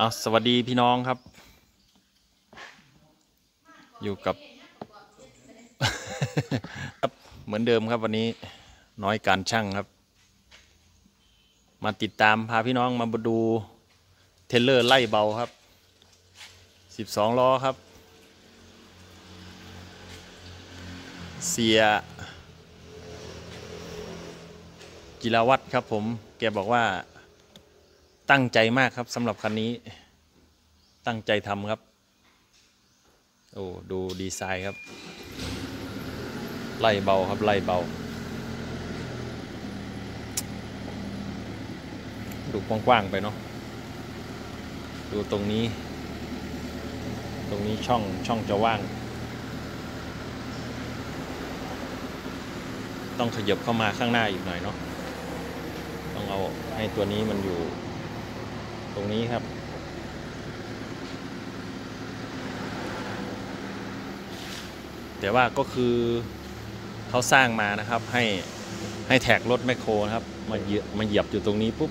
เอาสวัสดีพี่น้องครับ อยู่กับ ครับเหมือนเดิมครับวันนี้น้อยการช่างครับ มาติดตามพาพี่น้องมาดูเทเลอร์ไล่เบาครับ 12 ล้อครับ เสีย จิรวัตรครับผมแกบอกว่า ตั้งใจมากครับสำหรับคันนี้ ตั้งใจทำครับ โอ้ดูดีไซน์ครับ ไล่เบาครับไล่เบา ดูกว้างๆไปเนาะดูตรงนี้ ตรงนี้ช่องช่องจะว่าง ต้องขยับเข้ามาข้างหน้าอีกหน่อยเนาะต้องเอาให้ตัวนี้มันอยู่ รงนี้ครับ แต่ว่าก็คือเขาสร้างมานะครับให้ให้แท็กรถแมคโครนะครับมาเหยียบมาเหยียบอยู่ตรงนี้ปุ๊บ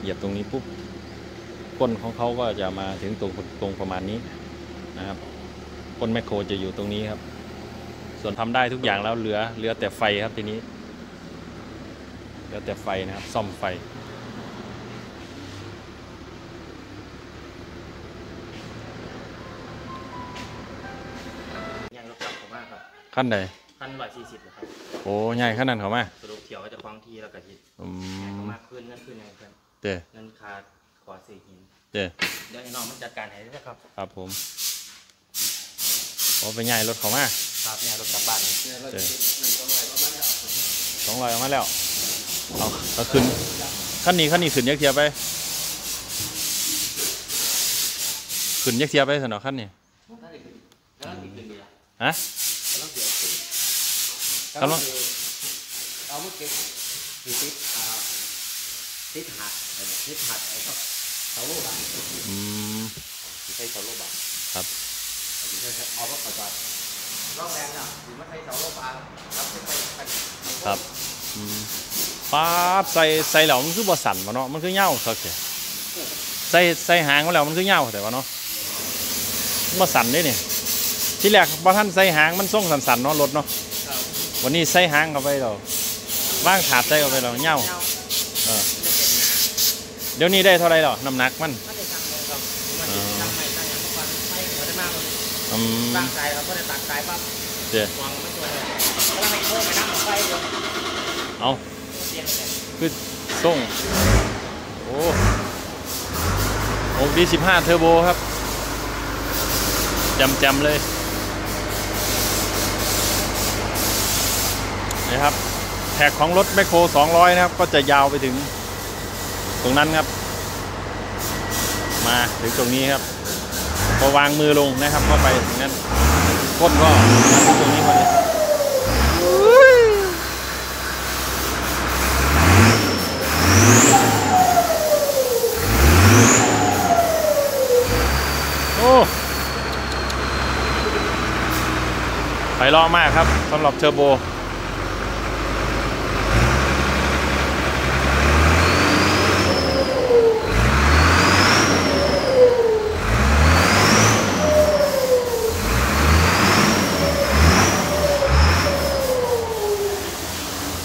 เหยียบตรงนี้ปุ๊บก้นของเขาก็จะมาถึงตรงตรงประมาณนี้นะครับก้นแมคโครจะอยู่ตรงนี้ครับ ส่วนทำได้ทุกอย่างแล้วเหลือเหลือแต่ไฟครับทีนี้เหลือแต่ไฟนะครับ ซ่อมไฟ ขั้นใดพันร้อยสี่สิบนะครับโอ้ใหญ่ขนาดเขามาสรุปเที่ยวจะคล้องที่แล้วก็ยิดอืมมากขึ้นเงินขึ้นยังเพื่อนเจ้เงินคาขอสี่หินเจ้เดี๋ยวไอ้น้องมันจัดการให้ด้วยครับ ครับผมโอ้ไปใหญ่รถเขามาครับเนี่ยรถกลับบ้านนี่เจ้สองร้อยเอามาแล้วเอาเอาขึ้นขั้นนี้ขั้นนี้ขึ้นยักเทียบไปขึ้นยักเทียบไปสนอขั้นนี้แล้วมันติดขึ้นดีละฮะแล้วต้องเสียขึ้นกำลังเอามื่อกี้คือติดอ่าติดหัดติดหัดไอ้ก็เสาโลบะอืมที่ใช้เสาโลบะครับที่ใช้เอารถประจอดรอบแรงน่ะถึงไม่ใช้เสาโลบะรับไปไปครับป้าบใส่ใส่แล้วมันคือบ่สั่นวะเนาะมันคือเหย้าสักแค่ใส่ใส่หางมาแล้วมันคือเหย้าแต่ว่าเนาะบ่สั่นเด้เนี่ย ที่แรกบ่ท่านใส่หางมันส่งสั่นๆเนาะรถเนาะครับวันนี้ใส่หางเข้าไปเราว่างถาดใส่เข้าไปเราเหย้าเงาเออเดี๋ยวนี้ได้เท่าไหรหรอน้ำหนักมันไม่ได้สั่งเลยครับมันจะสั่งใหม่สั่งอย่างทุกวันใช้หัวได้มากเลยอืมตั้งใจเราก็ได้ตักใจปั๊บเดี๋ยววางไม่ตัวเลยแล้วให้โค้งไปนั่งไฟเดียวเอาเตียงเลยคือส่งโอ้โอ้ดีสิบห้าเทอร์โบครับจำจำๆเลย นะครับแท็กของรถแมคโคร200 นะครับ ก็จะยาวไปถึงตรงนั้นครับ มาถึงตรงนี้ครับ พอวางมือลงนะครับ ก็ไปถึงนั้นก้นก็มาถึงตรงนี้พอดีโอ้ไปรอมากครับสำหรับเทอร์โบ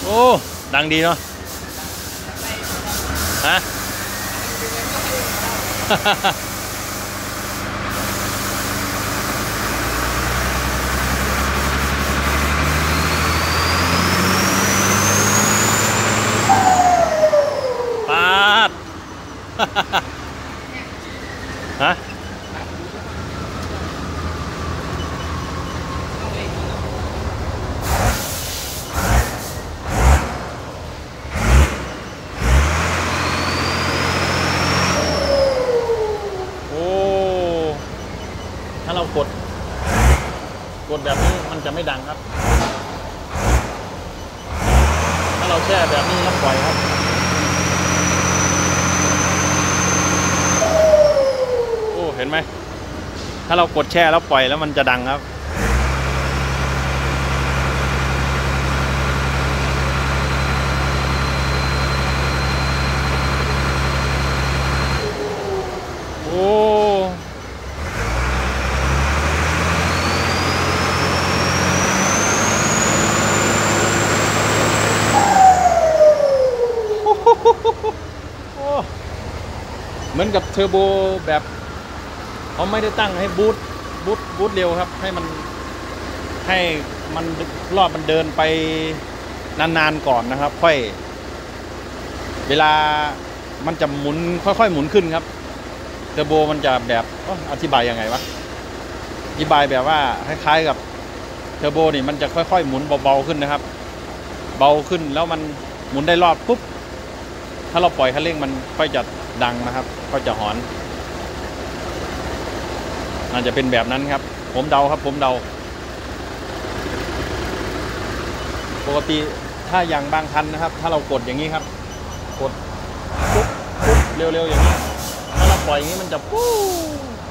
โอ้ ดังดีเนาะ ฮะ ปาด ฮะ โอ้ ถ้า เรากด กดแบบนี้มันจะไม่ดังครับ ถ้าเราแช่แบบนี้แล้วปล่อยครับ โอ้ เห็นไหม ถ้าเรากดแช่แล้วปล่อยแล้วมันจะดังครับ โอ้ เห มือนกับเทอร์โบแบบเขาไม่ได้ตั้งให้บูทบูทบูทเร็วครับ ให้มันให้มันรอบมันเดินไปนานๆก่อนนะครับ ค่อย เวลามันจะหมุนค่อยๆหมุนขึ้นครับเทอร์โบมันจะแบบเอ้ออธิบายยังไงวะอธิบายแบบว่าคล้ายๆกับเทอร์โบนี่มันจะค่อยๆหมุนเบาๆขึ้นนะครับ เบาขึ้นแล้วมันหมุนได้รอบปุ๊บถ้าเราปล่อยคันเร่งมันค่อยจะ ดังนะครับค่อยจะหอนน่าจะเป็นแบบนั้นครับ ผมเดาครับ ผมเดา ปกติถ้าอย่างบางคันนะครับ ถ้าเรากดอย่างนี้ครับ กดปุ๊บปุ๊บเร็วๆอย่างนี้ถ้าเราปล่อยอย่างนี้มันจะปู้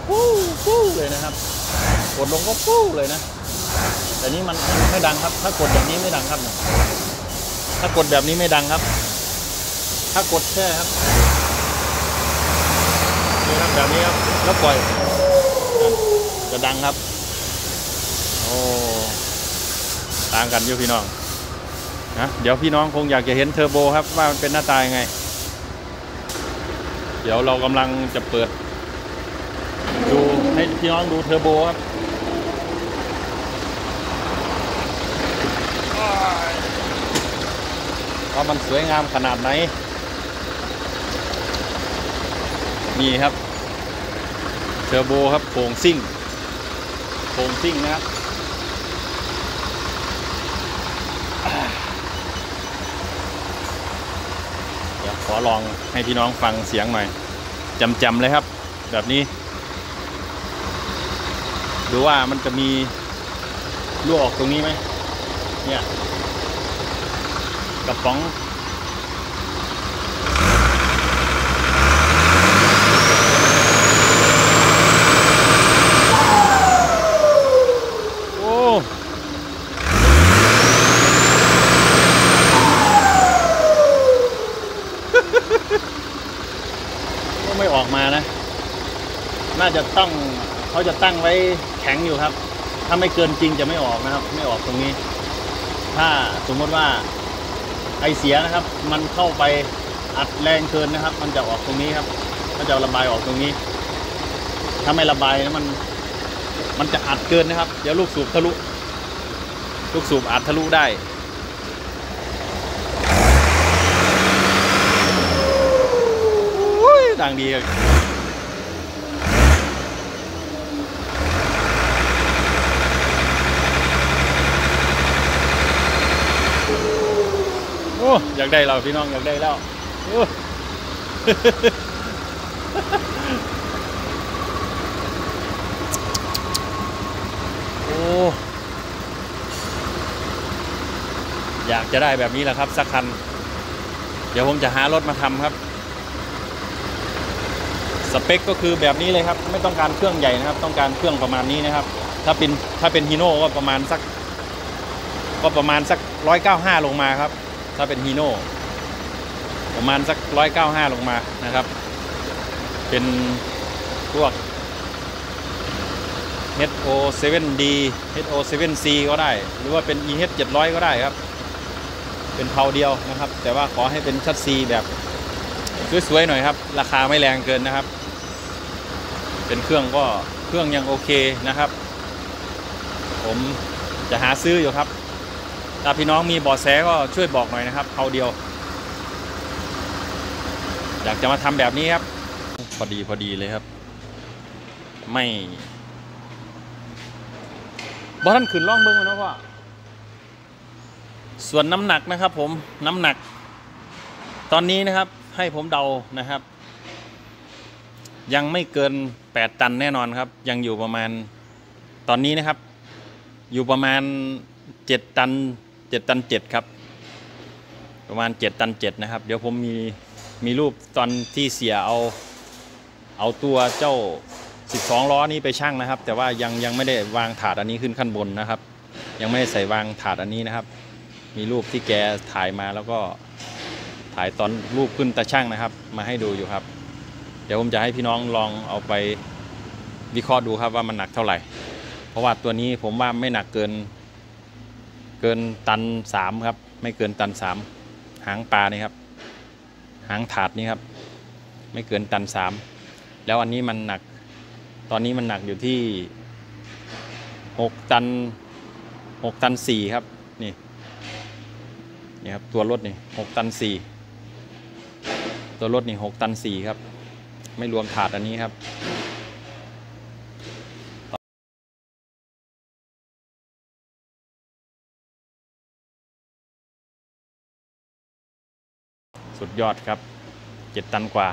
ปู้ปู้เลยนะครับ กดลงก็ปู้เลยนะ แต่นี้มันไม่ดังครับ ถ้ากดแบบนี้ไม่ดังครับ ถ้ากดแบบนี้ไม่ดังครับ ถ้ากดแค่ครับ แบบนี้ครับแล้วปล่อยจะดังครับ โอ้ต่างกันอยู่พี่น้องนะเดี๋ยวพี่น้องคงอยากจะเห็นเทอร์โบครับว่ามันเป็นหน้าตายังไง เดี๋ยวเรากำลังจะเปิด ดูให้พี่น้องดูเทอร์โบครับว่ามันสวยงามขนาดไหน นี่ครับ เทอร์โบครับโป่งซิ่งโป่งซิ่งนะครับเดี๋ยวขอลองให้พี่น้องฟังเสียงหน่อยจำๆเลยครับ แบบนี้ ดูว่ามันจะมีรั่วออกตรงนี้ไหมเนี่ยกระป๋อง โอ้ ก็ไม่ ออกมานะ น่าจะต้องเขาจะตั้งไว้แข็งอยู่ครับ ถ้าไม่เกินจริงจะไม่ออกนะครับ ไม่ออกตรงนี้ ถ้าสมมติว่าไอเสียนะครับ มันเข้าไปอัดแรงเกินนะครับ มันจะออกตรงนี้ครับมันจะระบายออกตรงนี้ ถ้าไม่ระบายนะมัน มันจะอัดเกินนะครับ เดี๋ยวลูกสูบทะลุ ลูกสูบอัดทะลุได้ โอ้ย ดังดีอะโอ้อยากได้เราพี่น้องอยากได้แล้วโอ้อยากจะได้แบบนี้แหละครับสักคัน เดี๋ยวผมจะหารถมาทำครับ สเปคก็คือแบบนี้เลยครับ ไม่ต้องการเครื่องใหญ่นะครับ ต้องการเครื่องประมาณนี้นะครับ ถ้าเป็นถ้าเป็นฮีโน่ก็ประมาณสัก ก็ประมาณสักร้อยเก้าห้าลงมาครับ ถ้าเป็นฮีโน่ประมาณสักร้อยเก้าห้าลงมานะครับ เป็นพวก HO7D HO7C ก็ได้ หรือว่าเป็น EH 700 ก็ได้ครับ เป็นเพาเดียวนะครับ แต่ว่าขอให้เป็นชัดซีแบบสวยๆหน่อยครับ ราคาไม่แรงเกินนะครับ เป็นเครื่องก็เครื่องยังโอเคนะครับ ผมจะหาซื้ออยู่ครับ ถ้าพี่น้องมีเบาะแสก็ช่วยบอกหน่อยนะครับเพาเดียว อยากจะมาทำแบบนี้ครับ พอดีพอดีเลยครับ ไม่บอท่านขึ้นล่องเบิ้งมาเนาะพ่อส่วนน้ำหนักนะครับผมน้ำหนัก ตอนนี้นะครับให้ผมเดานะครับ ยังไม่เกิน 8 ตันแน่นอนครับ ยังอยู่ประมาณตอนนี้นะครับ อยู่ประมาณ 7 ตัน 7 ตัน 7 ครับ ประมาณ 7 ตัน 7 นะครับ เดี๋ยวผมมีมีรูปตอนที่เสียเอาเอาตัวเจ้า 12 ล้อนี้ไปชั่งนะครับ แต่ว่ายังยังไม่ได้วางถาดอันนี้ขึ้นขั้นบนนะครับ ยังไม่ได้ใส่วางถาดอันนี้นะครับ มีรูปที่แกถ่ายมาแล้วก็ถ่ายตอนรูปขึ้นตาช่างนะครับ มาให้ดูอยู่ครับ ดี๋ยวผมจะให้พี่น้องลองเอาไปวิเคราะห์ดูครับว่ามันหนักเท่าไหร่ เพราะว่าตัวนี้ผมว่าไม่หนักเกินเกินตันสามครับ ไม่เกินตันสามหางปลานี่ครับ หางถาดนี่ครับ ไม่เกินตันสามแล้วอันนี้มันหนัก ตอนนี้มันหนักอยู่ที่หกตันหกตันสี่ครับนี่นี่ครับตัวรถนี่หกตันสี่ตัวรถนี่หกตันสี่ครับ ไม่รวมถาดอันนี้ครับสุดยอดครับเจ็ดตันกว่า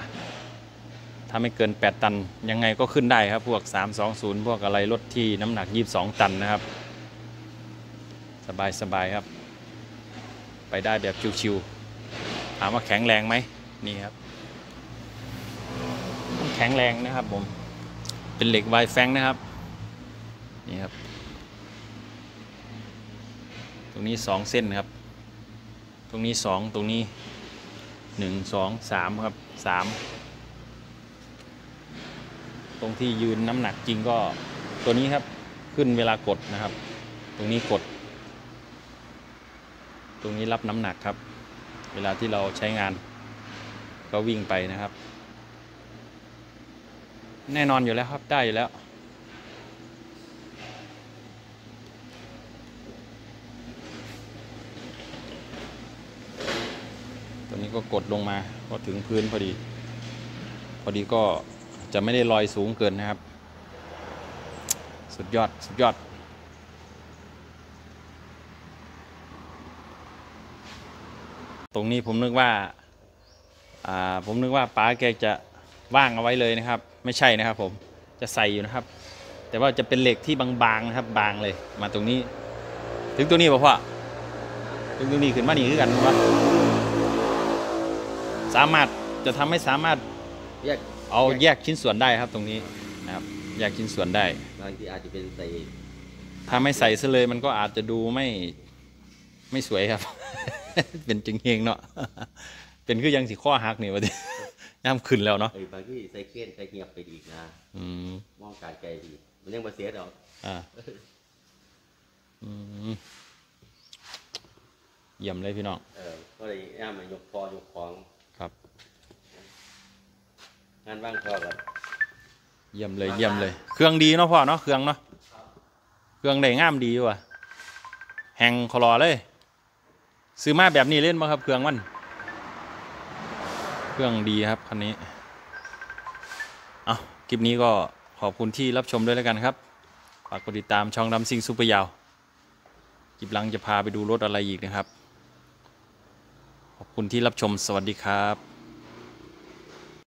ถ้าไม่เกิน 8 ตัน ยังไงก็ขึ้นได้ครับ พวก 320 พวกอะไรรถที่น้ำหนัก 22 ตันนะครับ สบายสบายครับ ไปได้แบบชิวๆถามว่าแข็งแรงไหมนี่ครับ แข็งแรงนะครับผม เป็นเหล็กไวแฟงนะครับ นี่ครับ ตรงนี้2เส้นครับ ตรงนี้2ตรงนี้1 2 3ครับ3ตรงที่ยืนน้ำหนักจริงก็ตัวนี้ครับขึ้นเวลากดนะครับ ตรงนี้กด ตรงนี้รับน้ำหนักครับ เวลาที่เราใช้งาน ก็วิ่งไปนะครับ แน่นอนอยู่แล้วครับ ได้อยู่แล้ว ตัวนี้ก็กดลงมาก็ถึงพื้นพอดี พอดีก็จะไม่ได้ลอยสูงเกินนะครับ สุดยอด สุดยอดตรงนี้ผมนึกว่า อ่า ผมนึกว่าป้าแกจะ ว่างเอาไว้เลยนะครับ ไม่ใช่นะครับ ผมจะใส่อยู่นะครับ แต่ว่าจะเป็นเหล็กที่บางๆนะครับ บางเลย มาตรงนี้ ถึงตัวนี้ป่ะพ่อถึงตัวนี้ขึ้นมานี่คือกันวะสามารถจะทำให้สามารถแยกเอาแยกชิ้นส่วนได้ครับ ตรงนี้นะครับ แยกชิ้นส่วนได้บางทีอาจจะเป็นใส่ถ้าไม่ใส่ซะเลยมันก็อาจจะดูไม่ไม่สวยครับ เป็นจริงเฮงเนาะเป็นคือยังสิข้อหักนี่วะดิ ย่ำขึ้นแล้วเนาะไอ้บางที่ใส่เคียนใส่เงียบไปอีกนะอืมมองการไกลดีมันยังมาเสียดอกอ่าอืมเยี่ยมเลยพี่น้องเออก็เลยแอมมายกพอยกของครับ งานว่างพอกันเยี่ยมเลยเยี่ยมเลย เครื่องดีเนาะพ่อเนาะเครื่องเนาะเครื่องได้งามดีว่ะแหงคลอเลย ซื้อมาแบบนี้เล่นมาครับเครื่องมัน เครื่องดีครับคันนี้ เอาคลิปนี้ก็ขอบคุณที่รับชมด้วยแล้วกันครับ ฝากกดติดตามช่องดำซิงซูเปอร์ยาวคลิปหลังจะพาไปดูรถอะไรอีกนะครับ ขอบคุณที่รับชมสวัสดีครับ